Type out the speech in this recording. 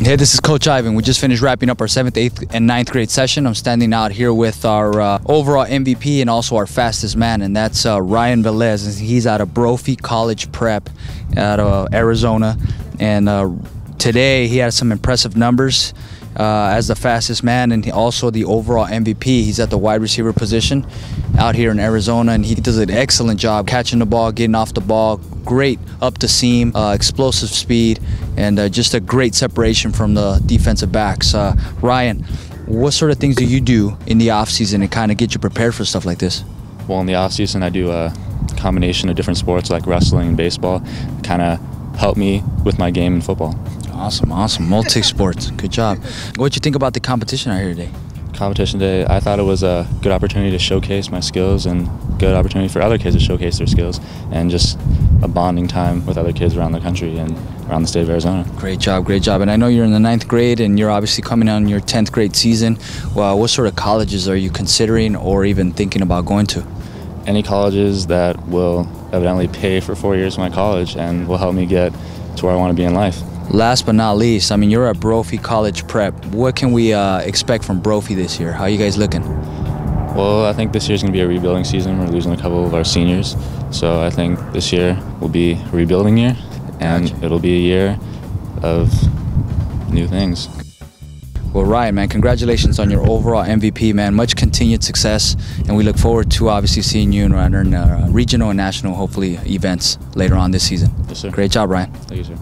Hey, this is Coach Ivan. We just finished wrapping up our seventh, eighth, and ninth grade session. I'm standing out here with our uh, overall MVP and also our fastest man, and that's uh, Ryan Velez. He's out of Brophy College Prep out of Arizona. And uh, today he had some impressive numbers uh, as the fastest man and also the overall MVP. He's at the wide receiver position out here in Arizona, and he does an excellent job catching the ball, getting off the ball. Great up the seam, uh, explosive speed, and uh, just a great separation from the defensive backs. Uh, Ryan, what sort of things do you do in the offseason to kind of get you prepared for stuff like this? Well, in the offseason, I do a combination of different sports like wrestling and baseball, kind of help me with my game in football. Awesome, awesome. Multi sports. Good job. What you think about the competition out here today? Competition day, I thought it was a good opportunity to showcase my skills and good opportunity for other kids to showcase their skills and just a bonding time with other kids around the country and around the state of Arizona. Great job, great job. And I know you're in the ninth grade and you're obviously coming on your 10th grade season. Well, what sort of colleges are you considering or even thinking about going to? Any colleges that will evidently pay for four years of my college and will help me get to where I want to be in life. Last but not least, I mean, you're at Brophy College Prep. What can we uh, expect from Brophy this year? How are you guys looking? Well, I think this year's going to be a rebuilding season. We're losing a couple of our seniors. So I think this year will be a rebuilding year, and gotcha. it'll be a year of new things. Well, Ryan, man, congratulations on your overall MVP, man. Much continued success, and we look forward to obviously seeing you in, in uh, regional and national, hopefully, events later on this season. Yes, sir. Great job, Ryan. Thank you, sir.